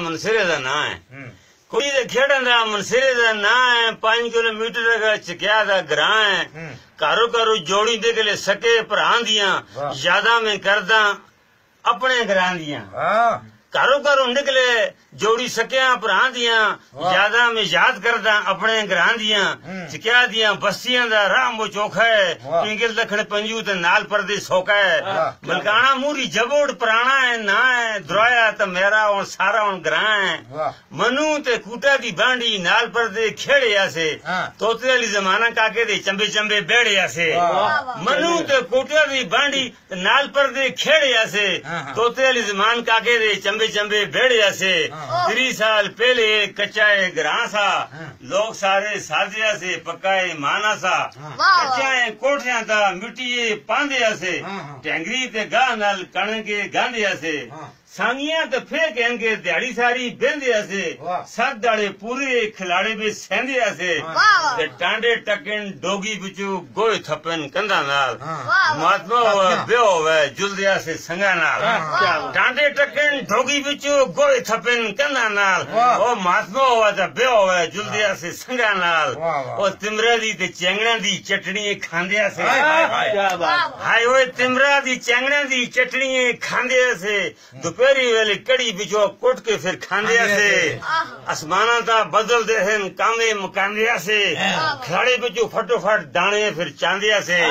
ਮਨਸਿਰੇ ਦਾ ਨਾਂ ਹੈ। ਕੁੜੀ ਦੇ ਖੇਡਣ ਦਾ ਮਨਸਿਰੇ ਦਾ ਨਾਂ ਹੈ 5 ਕਿਲੋਮੀਟਰ ਦਾ ਚਕਿਆ ਦਾ ਗ੍ਰਾਂ ਹੈ ਘਰੋਂ ਘਰੋਂ ਜੋੜੀ ਦੇ ਕੇ ਸਕੇ ਭਰਾਂ ਦੀਆਂ। ਯਾਦਾਂ ਮੈਂ ਕਰਦਾ ਆਪਣੇ ਘਰਾਂ ਦੀਆਂ। ਹਾਂ घरों घर के लिए जोड़ी सकिया भरा दिया ज़्यादा मैं याद कर अपने ग्रां दिया क्या दिया बस्तिया का राह मो चौखा है। पिंगल दखन पंजू ते नाल पर सौका है। मलकाना मूरी जबोड़ पुराना है ना है दुराया तो मेरा और सारा और ग्रां है। मनु ते कूटा की बांडी नाल पर खेड़े आसे तोते वाली जमाना काके दे चंबे चंबे बैठे आसे मनु ते कूटा की बांडी नाल पर खेड़े आसे तोते वाली जमान काके दे चंबे लंबे चंबे बेड़िया से। हाँ। त्री साल पहले कच्चाए ग्रां सा। हाँ। लोग सारे साजिया से पकाए माना सा। हाँ। कच्चाए कोठिया था मिट्टी पांदिया से। टेंगरी ते गाह नाल कणके गांदिया से। सांगिया तो फिर कहेंगे दिहाड़ी सारी बेंदे से सत दाड़े पूरे खिलाड़े भी सहंदे से ते टांडे टकन डोगी बिचो गोए थपन कंधा नाल। महात्मा होवे ब्यो होवे जुलदिया से संगा नाल। टांडे टकन डोगी बिचो गोए थपन कंधा नाल। ओ महात्मा होवे ते तो ब्यो होवे जुलदिया से संगा नाल। ओ तिमरा दी ते चेंगड़ा दी चटनी खांदे से हाय ओए तिमरा दी चेंगड़ा दी चटनी खांदे से ਜੁਲਦਿਆ ਸੇ ਸੰਗਾ ਨਾਲ ਵਾਹ, ਵਾਹ। ਉਹ ਤਿਮਰੇ ਦੀ ਤੇ ਚੈਂਗੜਾਂ ਦੀ ਚਟਣੀ ਖਾਂਦਿਆ ਸੇ ਹਾਏ, ਹਾਏ, ਹਾਏ। ਕਿਆ ਬਾਤ ਹਾਏ ਓਏ ਤਿਮਰਾ ਦੀ ਚੈਂਗੜਾਂ ਦੀ ਚਟਣੀ ਖਾਂਦੇ ਸੇ ਦੁਪਹਿਰੀ ਵੇਲੇ ਕੜੀ ਵਿੱਚੋਂ ਕੁੱਟ ਕੇ ਫਿਰ ਖਾਂਦੇ ਖਾਂਦੇ ਸੇ ਸੇ। ਅਸਮਾਨਾਂ ਦਾ ਬਦਲਦੇ ਹਨ ਕਾਮੇ ਮੁਕਾਂਦੇ ਸੇ ਖੜੇ ਵਿੱਚੋਂ ਫਟੋਫਟ ਦਾਣੇ ਫਿਰ ਚਾਂਦੇ ਸੇ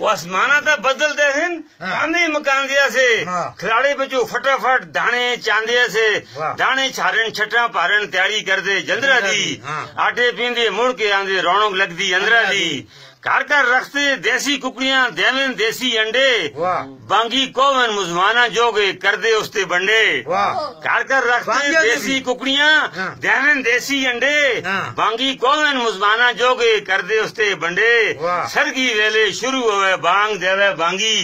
ਉਹ ਅਸਮਾਨਾਂ ਦਾ ਬਦਲਦੇ ਹਨ ਹਾਂ। ਕਾਮੇ ਮੁਕਾਂਦੇ ਸੇ ਹਾਂ। ਖਿਲਾੜੇ ਵਿੱਚੋਂ ਫਟਾਫਟ ਦਾਣੇ ਚਾਂਦੇ ਸੇ ਵਾਹ। ਦਾਣੇ ਛਾਰਨ ਛੱਟਾਂ ਪਾਰਨ ਤਿਆਰੀ ਕਰਦੇ ਜੰਦਰਾ ਦੀ ਹਾਂ। ਆਟੇ ਪੀਂਦੇ ਮੁੜ ਕੇ ਆਂਦੇ ਰੌਣਕ ਲੱਗਦੀ ਅੰਦਰਾ ਦੀ घर का रखते देसी कुकड़ियाँ देवन देसी अंडे। बांगी कोवन मुजमाना जोगे कर दे उसते बंडे। घर का रखते देसी कुकड़ियाँ देवन देसी अंडे। बांगी कोवन मुजमाना जोगे कर दे उसते बंडे। सर वेले शुरू होवे बांग देवे बांगी।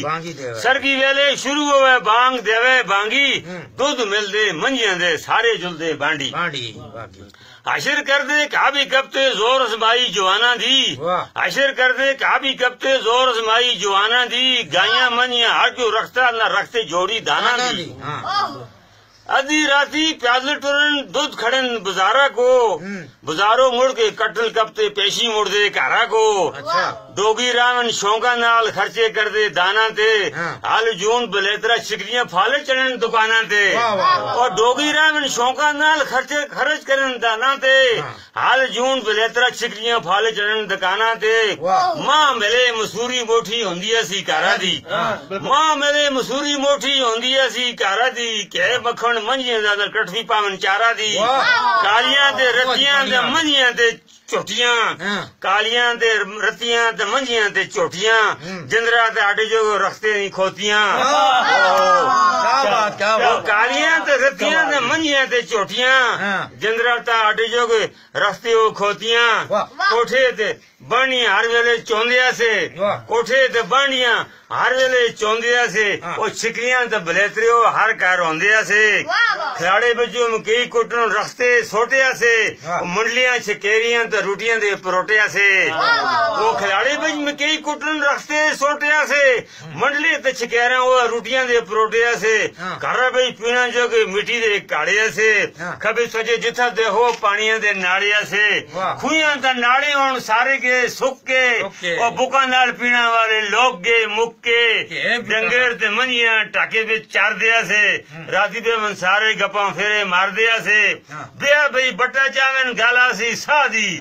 सर वेले शुरू होवे बांग देवे बांगी। दूध मिलदे मंजियाँ दे सारे जुलदे बांडी। अशर कर दे काबी कपते ज़ोर समाई जुआना दी। अशर कर दे काबी कपते ज़ोर समाई जुआना दी। गाया हाँ। मनिया हर क्यों रखता न रखते जोड़ी दाना दी। अधी राती प्याज टुरन दूध खड़न बुजारा को। बुजारो मुड़ के कटल कपते पेशी मुड़ दे कारा को। अच्छा। डोगी रावण शौका नाल खर्चे कर दे दाना ते हल जून बलेतरा शिकरिया फल चढ़न दुकाना थे और डोगी रावण शौका नाल खर्चे खर्च कर दाना थे हल जून बलेतरा शिकरिया फाले चढ़न दुकाना ते। माँ मेरे मसूरी मोठी होंगी असी कारा दी। माँ मेरे मसूरी मोठी होंगी असी कारा दी। कह मखण मंजिया कठवी पावन चारा दी। कालिया रतिया मंजिया चोटिया। कालिया रतिया ਤੇ ਮੰਝੀਆਂ ਤੇ ਝੋਟੀਆਂ। ਜਿੰਦਰਾ ਤੇ ਆਟੇ ਜੋ ਰਖਤੇ ਨਹੀਂ ਖੋਤੀਆਂ क्या तो कालियाँ तो रतियाँ तो मंझियाँ ते चोटियाँ। जंदरा ता आटे जोग रास्ते वो खोतियाँ। कोठे ते बनी हर वेले चौंदिया से। कोठे ते बनिया हर वेले चौंदिया से। ओ छिकरियाँ ते बलेतरे हो हर कार होंदिया से। खिलाड़े बच्चों में कई कुटन रस्ते सोटिया से। मंडलियाँ छकेरियाँ तो रोटियाँ दे परोटिया से। वो खिलाड़े बच में कई कुटन रस्ते सोटिया से। मंडली तो छकेरियाँ वो रोटियाँ दे परोटिया से। ਸੋਟਿਆ ਸੇ ਮੁੰਡਲੀ ਤੇ ਛਕੇਰਾਂ ਉਹ ਰੋਟੀਆਂ ਦੇ ਪਰੋਟਿਆ ਸੇ ਹਾਂ। ਘਰ ਵਿੱਚ ਪੀਣਾ ਜੋ ਕਿ ਮਿੱਟੀ ਦੇ ਕਾੜਿਆ ਸੇ ਹਾਂ। ਖਬੇ ਸਜੇ ਜਿੱਥਾ ਦੇਖੋ ਪਾਣੀਆਂ ਦੇ ਨਾੜਿਆ ਸੇ ਵਾਹ। ਖੂਹਾਂ ਦਾ ਨਾੜੇ ਹੁਣ ਸਾਰੇ ਕੇ ਸੁੱਕ ਕੇ ਸੁੱਕ ਕੇ। ਉਹ ਬੁਕਾਂ ਨਾਲ ਪੀਣਾ ਵਾਲੇ ਲੋਕ ਗਏ ਮੁੱਕ ਕੇ ਕੇ ਬੁੱਕਾਂ। ਡੰਗਰ ਤੇ ਮੰਝੀਆਂ ਟਾਕੇ ਵਿੱਚ ਚਾਰਦਿਆ ਸੇ ਰਾਤੀ ਦੇ ਮਨ ਸਾਰੇ ਗੱਪਾਂ ਫੇਰੇ ਮਾਰਦਿਆ ਸੇ ਹਾਂ। ਬਿਆ ਬਈ ਬੱਟਾ ਚਾਵਨ ਗਾਲਾ ਸੀ ਸਾਦੀ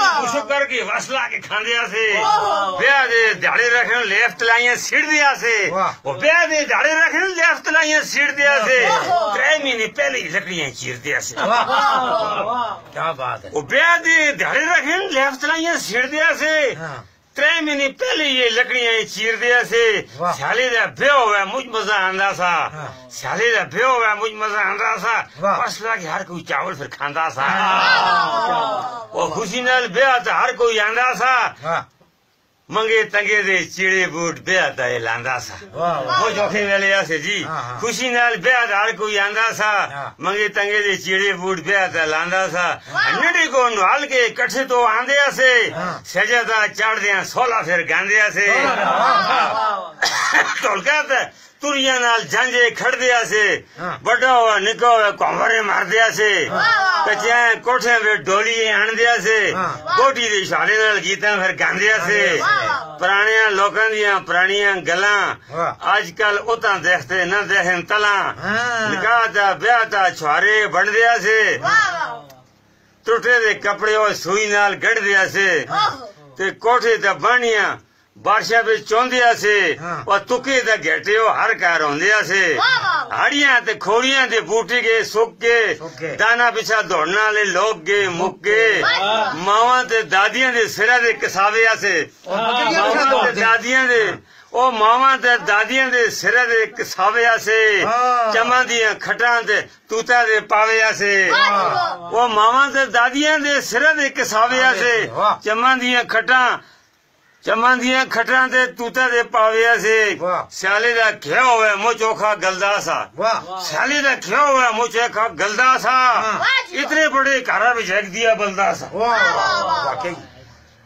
ਦਾਲੇ ਪਕਾਉਂਦੇ ਸੇ ਵਾਹ, ਦਾਲ ਵਾਹ। ਕੁਛ ਕਰਕੇ ਵਸਲਾ ਕੇ ਖਾਂਦੇ ਸੇ ਵਾਹ। ਵਿਆਹ ਦੇ ਦਾੜੇ ਰੱਖਣ ਲੇਫਟ ਲਾਈਆਂ ਸਿੜਦਿਆ ਸੇ ਵਾਹ। ਉਹ ਵਿਆਹ ਦੇ ਦਾੜੇ ਰੱਖਣ ਲੇਫਟ ਲਾਈਆਂ ਸਿੜਦਿਆ ਸੇ ਵਾਹ। ਤਰੇ ਮਹੀਨੇ ਪਹਿਲੇ ਹੀ ਲੱਕੜੀਆਂ ਚੀਰਦਿਆ ਸੇ वाह क्या बात है ਉਹ ਵਿਆਹ ਦੇ ਦਾੜੇ ਰੱਖਣ ਲੇਫਟ ਲਾਈਆਂ ਸਿੜਦਿਆ ਸੇ हाँ त्रै महीने पहले ये लकड़ियां चीर दिया से वाह। स्याले का ब्यो हुआ मुझ मजा आंदा सा हाँ। स्याले का ब्यो हुआ मुझ मजा आंदा सा वाह। बस लगे हर कोई चावल फिर खांदा सा ਉਹ ਖੁਸ਼ੀ ਨਾਲ ਵਿਆਹ ਤਾਂ ਹਰ ਕੋਈ ਆਂਦਾ ਸਾ ਹਾਂ ਮੰਗੇ ਤੰਗੇ ਦੇ ਚੀੜੇ ਬੂਟ ਵਿਆਹ ਤਾਂ ਇਹ ਲਾਂਦਾ ਸਾ ਉਹ ਜੋਖੇ ਵੇਲੇ ਆਸੇ ਜੀ ਖੁਸ਼ੀ ਨਾਲ ਵਿਆਹ ਤਾਂ ਹਰ ਕੋਈ ਆਂਦਾ ਸਾ ਮੰਗੇ ਤੰਗੇ ਦੇ ਚੀੜੇ ਬੂਟ ਵਿਆਹ ਤਾਂ ਲਾਂਦਾ ਸਾ ਨੇੜੇ ਕੋ ਨਵਾਲ ਕੇ ਇਕੱਠੇ ਤੋਂ ਆਂਦੇ ਆਸੇ ਸਜਾ ਦਾ ਚੜਦੇ ਆ 16 ਫਿਰ ਗਾਂਦੇ ਆਸੇ ਢੋਲਕਾ ਤਾਂ तुरिया नाल झांझे खड़ दिया से बड़ा हुआ निका हुआ कमरे मार दिया से। कचिया कोठे पे डोली आन दिया से। कोठी दे इशारे नाल गीता फिर गांदिया से। पुरानिया लोकां दिया पुरानिया गला आजकल उतां देखते न देखन तला। निकाह ता ब्याह ता छुआरे बन दिया से। टुटे दे कपड़े और सुई नाल गड़ दिया से। ते कोठे ता बनिया ਬਾਰਸ਼ਾਂ ਵਿੱਚ ਚੌਂਦਿਆ ਸੇ। ਉਹ ਤੁਕੇ ਦਾ ਘੇਟੇ ਉਹ ਹਰ ਘਰ ਹੁੰਦਿਆ ਸੇ। ਹਾੜੀਆਂ ਤੇ ਖੋੜੀਆਂ ਦੇ ਬੂਟੇ ਗਏ ਸੁੱਕ ਕੇ। ਦਾਣਾ ਪਿਛਾ ਦੌੜਨ ਵਾਲੇ ਲੋਕ ਗਏ ਮੁੱਕ। ਮਾਵਾਂ ਤੇ ਦਾਦੀਆਂ ਦੇ ਸਿਰਾਂ ਦੇ ਕਸਾਵੇ ਆਸੇ। ਦਾਦੀਆਂ ਦੇ ਉਹ ਮਾਵਾਂ ਤੇ ਦਾਦੀਆਂ ਦੇ ਸਿਰਾਂ ਦੇ ਕਸਾਵੇ ਆਸੇ। ਚਮਾਂ ਦੀਆਂ ਖਟਾਂ ਤੇ ਤੂਤਾਂ ਦੇ ਪਾਵੇ ਆਸੇ ਉਹ ਮਾਵਾਂ ਤੇ ਦਾਦੀਆਂ ਦੇ ਸਿਰਾਂ ਦੇ ਕਸਾਵੇ ਆਸੇ। ਚਮਾਂ ਦੀਆਂ ਖਟਾਂ ਚਮਾਂ ਦੀਆਂ ਖਟਾਂ ਤੇ ਤੂਤਾਂ ਦੇ ਪਾਵੇ ਆਸੇ ਵਾਹ। ਸਿਆਲੇ ਦਾ ਘਿਓ ਹੋਵੇ ਮੁੱਝ ਚੋਖਾ ਗਲਦਾ ਸਾ ਵਾਹ ਸਿਆਲੇ ਦਾ ਘਿਓ ਹੋਵੇ ਮੁੱਝ ਚੋਖਾ ਗਲਦਾ ਸਾ ਵਾਹ ਜੀ ਵਾਹ। ਇਤਨੇ ਬੜੇ ਘਰਾਂ ਵਿੱਚ ਇੱਕ ਦਿਆ ਬਲਦਾ ਸਾ ਵਾਹ ਵਾਕਈ ਸਿਆਲੇ ਦਾ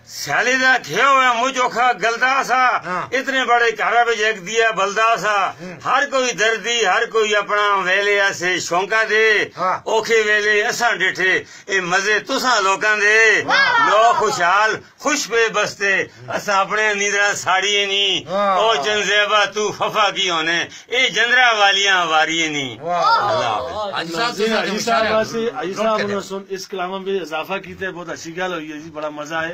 सियाली का खे हुआ मुझ औखा गलदा सा। इतने बड़े घर में जग दिया बलदा सा। हर कोई दर्दी हर कोई अपना वेले ऐसे शौका दे। हाँ। औखे वेले ऐसा डिठे ए मज़े तुसा लोका दे। लो खुशहाल खुश पे बसते। असा अपने नींदरा साड़िए नी। ओ चंजेबा तू फफा की होने। ए जंदरा वालियाँ वारिए नी। अल्लाह इस कलाम में इजाफा किया बहुत अच्छी गल हुई है जी बड़ा मज़ा है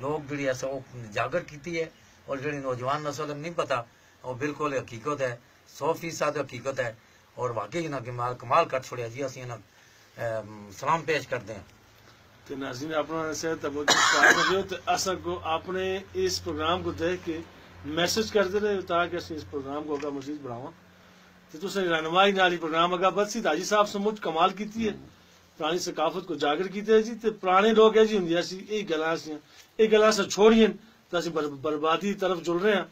तो, तो जागर की है और जड़ी नौजवान नसल नहीं पता। बिलकुल हकीकत है सौ फ़ीसद हकीकत है। और वाकई कमाल कमाल कर छोड़िया जी असं सलाम पेश कर दे तो नाजीन अपना सेहत तवज्जो तो अपने इस प्रोग्राम को देख के मैसेज करते रहे ताकि ਅਸੀਂ ਇਸ ਪ੍ਰੋਗਰਾਮ को ਅਗਾ ਮਜ਼ੀਦ बढ़ावा ਤੇ ਤੁਸੀਂ ਰਹਿਨਮਾਈ ਨਾਲ ਹੀ ਪ੍ਰੋਗਰਾਮ ਅਗਾ ਬਦਸੀ ਹਾਜੀ ਸਾਹਿਬ ਸਮੁੱਚ ਕਮਾਲ ਕੀਤੀ ਹੈ ਪੁਰਾਣੀ ਸਕਾਫਤ ਕੋ ਜਾਗਰ ਕੀਤੇ ਜੀ ਤੇ ਪੁਰਾਣੇ ਲੋਕ ਹੈ ਜੀ ਹੁੰਦੀਆਂ ਸੀ ਇਹ ਗੱਲਾਂ ਸੀ ਇਹ ਗੱਲਾਂ ਸੇ ਛੋੜੀਆਂ ਤਾਂ ਅਸੀਂ ਬਰ- ਬਰਬਾਦੀ ਤਰਫ ਜੁੜ ਰਹੇ ਹਾਂ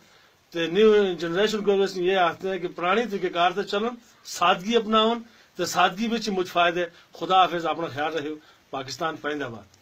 ਤੇ ਨਿਊ ਜਨਰੇਸ਼ਨ को ਅਸੀਂ ਇਹ ਆਖਦੇ हैं ਕਿ ਪੁਰਾਣੀ ਤਰੀਕੇਕਾਰ ਤੇ ਚੱਲਣ ਸਾਦਗੀ ਅਪਣਾਉਣ ਤੇ ਸਾਦਗੀ ਵਿੱਚ ਹੀ ਮੁਝ ਫਾਇਦੇ ਖੁਦਾ ਹਾਫਿਜ਼ ਆਪਣਾ ਖਿਆਲ ਰੱਖਿਓ ਪਾਕਿਸਤਾਨ ਪੈਂਦਾਬਾਦ